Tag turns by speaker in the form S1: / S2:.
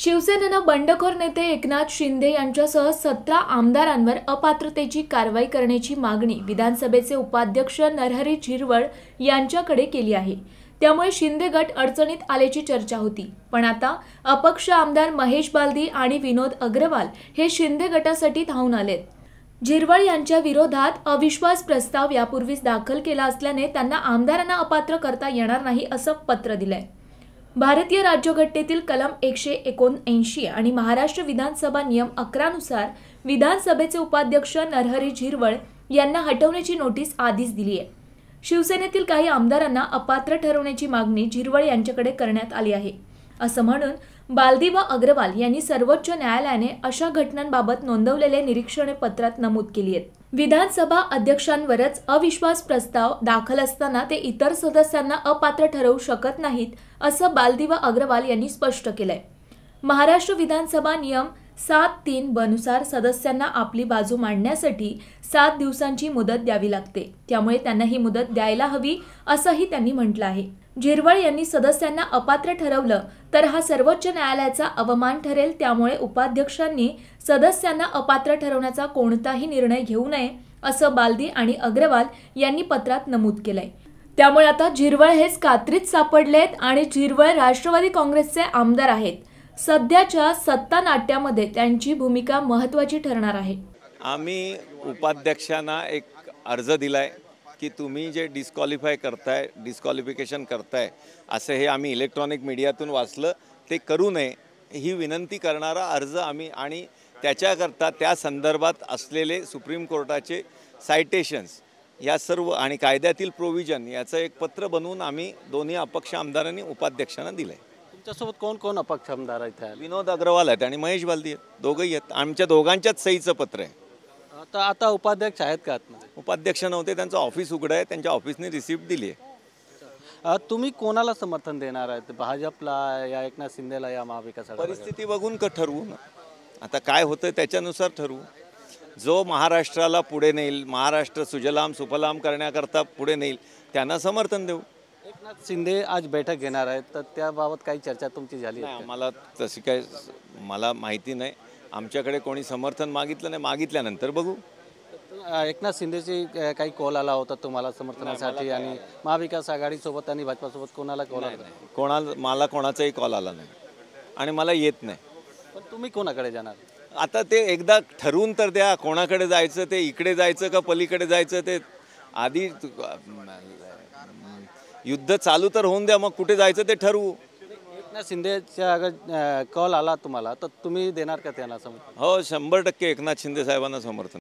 S1: शिवसेनेनं बंडखोर नेते एकनाथ शिंदे यांच्यासह सतरा आमदारांवर अपात्रतेची कारवाई करण्याची मागणी विधानसभेचे उपाध्यक्ष नरहरी झिरवळ यांच्याकडे केली आहे. त्यामुळे शिंदे गट अडचणीत आल्याची चर्चा होती. पण आता अपक्ष आमदार महेश बालदी आणि विनोद अग्रवाल हे शिंदे गटासाठी धावून आलेत. झिरवळ यांच्या विरोधात अविश्वास प्रस्ताव यापूर्वीच दाखल केला असल्याने त्यांना आमदारांना अपात्र करता येणार नाही असं पत्र दिलंय. भारतीय राज्यघटनेतील कलम एकशे एकोणऐंशी आणि महाराष्ट्र विधानसभा नियम अकरानुसार विधानसभेचे उपाध्यक्ष नरहरी झिरवळ यांना हटवण्याची नोटीस आधीच दिली आहे. शिवसेनेतील काही आमदारांना अपात्र ठरवण्याची मागणी झिरवळ यांच्याकडे करण्यात आली आहे. असं म्हणून बालदी व अग्रवाल यांनी सर्वोच्च न्यायालयाने अशा घटनांबाबत नोंदवलेले निरीक्षणे पत्रात नमूद केली आहेत विधानसभा अध्यक्षांवरच अविश्वास प्रस्ताव दाखल असताना ते इतर सदस्यांना अपात्र ठरवू शकत नाहीत असं बालदी व अग्रवाल यांनी स्पष्ट केलंय. महाराष्ट्र विधानसभा नियम सात तीन बनुसार सदस्यांना आपली बाजू मांडण्यासाठी सात दिवसांची मुदत द्यावी लागते. त्यामुळे त्यांना ही मुदत द्यायला हवी असंही त्यांनी म्हटलं आहे. झिरवळ यांनी सदस्यांना अपात्र ठरवलं तर हा सर्वोच्च न्यायालयाचा अवमान ठरेल त्यामुळे उपाध्यक्षांनी सदस्यांना अपात्र ठरवण्याचा कोणताही निर्णय घेऊ नये असं बालदी आणि अग्रवाल यांनी पत्रात नमूद केलंय. त्यामुळे आता झिरवळ हेच कात्रीत सापडलेत आणि झिरवळ राष्ट्रवादी काँग्रेसचे आमदार आहेत. सध्याच्या सत्ता नाट्यामध्ये त्यांची भूमिका महत्वाची ठरणार आहे.
S2: आम्ही उपाध्यक्षांना एक अर्ज दिलाय. की तुम्ही जे डिस्क्वालिफाय करताय डिस्क्वालिफिकेशन करताय असं हे आम्ही इलेक्ट्रॉनिक मीडियातून वाचलं ते करू नये ही विनंती करणारा अर्ज आम्ही आणि त्याच्याकरता त्या संदर्भात असलेले सुप्रीम कोर्टाचे सायटेशन्स या सर्व आणि कायद्यातील प्रोव्हिजन याचं एक पत्र बनवून आम्ही दोन्ही अपक्ष आमदारांनी उपाध्यक्षांना दिलं आहे
S3: तुमच्यासोबत कोण कोण अपक्ष आमदार आले
S2: विनोद अग्रवाल आहेत आणि महेश बालदी आहेत. दोघंही आहेत. आमच्या दोघांच्याच सहीचं पत्र आहे.
S3: आता आता उपाध्यक्ष आहेत का आतमध्ये?
S2: उपाध्यक्ष नव्हते त्यांचं ऑफिस उघडं आहे त्यांच्या ऑफिसने रिसिप्ट दिली आहे.
S3: अ, तुम्ही कोणाला समर्थन देणार आहेत? भाजपला या एकनाथ शिंदेला या महाविकास आघाडीला?
S2: परिस्थिती बघून का ठरवू ना. आता काय होतं त्याच्यानुसार ठरवू. जो महाराष्ट्राला पुढे नेईल महाराष्ट्र सुजलाम सुफलाम करण्याकरता पुढे नेईल त्यांना समर्थन देऊ.
S3: एकनाथ शिंदे आज बैठक घेणार आहेत तर त्याबाबत काही चर्चा तुमची झाली आहे?
S2: आम्हाला तशी काय मला माहिती नाही. आमच्याकडे कोणी समर्थन मागितलं नाही मागितल्यानंतर बघू.
S3: एकनाथ शिंदेची काही कॉल आला होता तुम्हाला समर्थनासाठी आणि महाविकास आघाडीसोबत आणि भाजपासोबत कोणाला कॉल आला?
S2: कोणाला मला कोणाचाही कॉल आला नाही. आणि मला येत नाही.
S3: पण तुम्ही कोणाकडे जाणार?
S2: आता ते एकदा ठरवून तर द्या कोणाकडे जायचं ते इकडे जायचं का पलीकडे जायचं ते. आधी युद्ध चालू तर होऊन द्या मग कुठे जायचं ते ठरवू.
S3: एकनाथ शिंदेच्या अगर कॉल आला तुम्हाला तर तुम्ही देणार का त्यांना समर्थन
S2: हो शंभर टक्के एकनाथ शिंदे साहेबांना समर्थन.